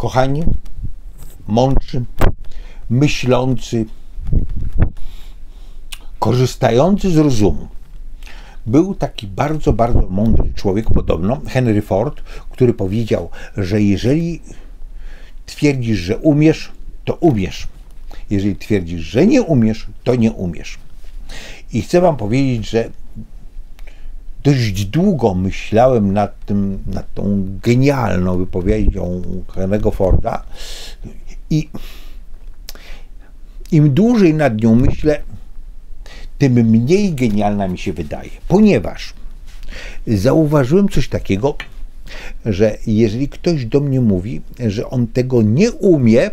Kochani, mądrzy, myślący, korzystający z rozumu. Był taki bardzo, bardzo mądry człowiek, podobno Henry Ford, który powiedział, że jeżeli twierdzisz, że umiesz, to umiesz. Jeżeli twierdzisz, że nie umiesz, to nie umiesz. I chcę Wam powiedzieć, że dość długo myślałem nad tym, nad tą genialną wypowiedzią Henry'ego Forda i im dłużej nad nią myślę, tym mniej genialna mi się wydaje, ponieważ zauważyłem coś takiego, że jeżeli ktoś do mnie mówi, że on tego nie umie,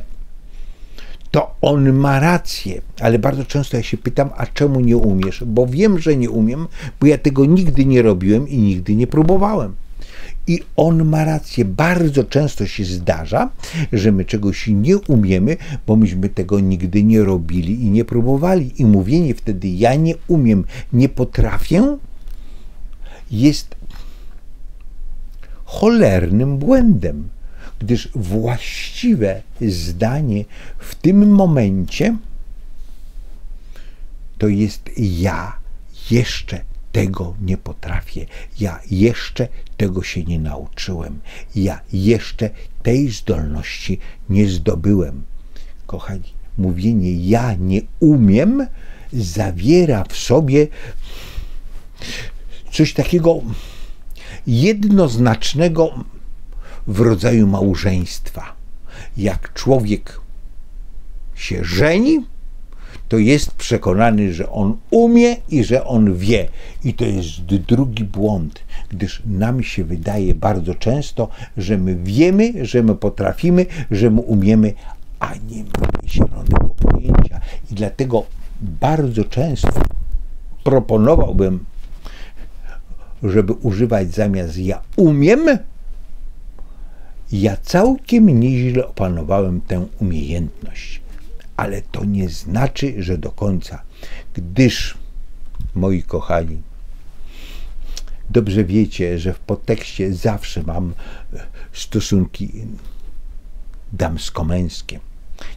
to on ma rację, ale bardzo często ja się pytam, a czemu nie umiesz? Bo wiem, że nie umiem, bo ja tego nigdy nie robiłem i nigdy nie próbowałem. I on ma rację. Bardzo często się zdarza, że my czegoś nie umiemy, bo myśmy tego nigdy nie robili i nie próbowali. I mówienie wtedy ja nie umiem, nie potrafię, jest cholernym błędem, gdyż właściwe zdanie w tym momencie to jest ja jeszcze tego nie potrafię. Ja jeszcze tego się nie nauczyłem. Ja jeszcze tej zdolności nie zdobyłem. Kochani, mówienie ja nie umiem zawiera w sobie coś takiego jednoznacznego w rodzaju małżeństwa. Jak człowiek się żeni, to jest przekonany, że on umie i że on wie. I to jest drugi błąd, gdyż nam się wydaje bardzo często, że my wiemy, że my potrafimy, że my umiemy, a nie mamy zielonego pojęcia. I dlatego bardzo często proponowałbym, żeby używać zamiast ja umiem, ja całkiem nieźle opanowałem tę umiejętność ale to nie znaczy, że do końca, gdyż, moi kochani, dobrze wiecie, że w podtekście zawsze mam e, stosunki damsko-męskie.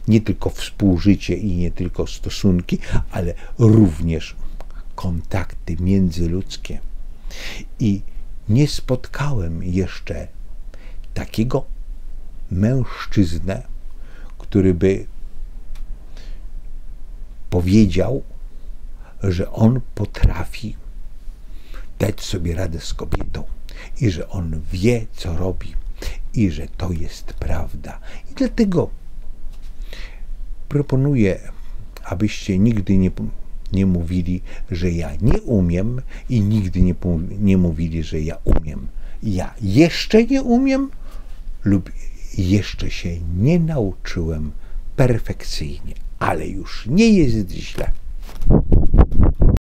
Nie tylko współżycie i nie tylko stosunki, ale również kontakty międzyludzkie. I nie spotkałem jeszcze takiego mężczyznę, który by powiedział, że on potrafi dać sobie radę z kobietą i że on wie, co robi i że to jest prawda. I dlatego proponuję, abyście nigdy nie, nie mówili, że ja nie umiem i nigdy nie, nie mówili, że ja umiem. Ja jeszcze nie umiem lub jeszcze się nie nauczyłem perfekcyjnie ale już nie jest źle.